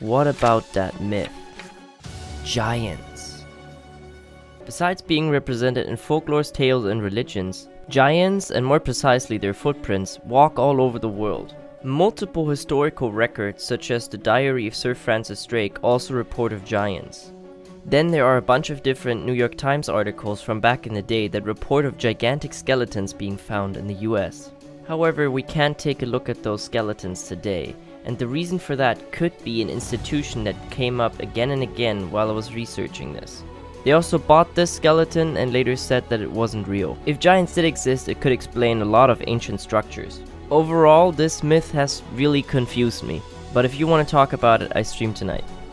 What about that myth? Giants. Besides being represented in folklore's tales and religions, giants, and more precisely their footprints, walk all over the world. Multiple historical records, such as the Diary of Sir Francis Drake, also report of giants. Then there are a bunch of different New York Times articles from back in the day that report of gigantic skeletons being found in the US. However, we can't take a look at those skeletons today, and the reason for that could be an institution that came up again and again while I was researching this. They also bought this skeleton and later said that it wasn't real. If giants did exist, it could explain a lot of ancient structures. Overall, this myth has really confused me, but if you want to talk about it, I stream tonight.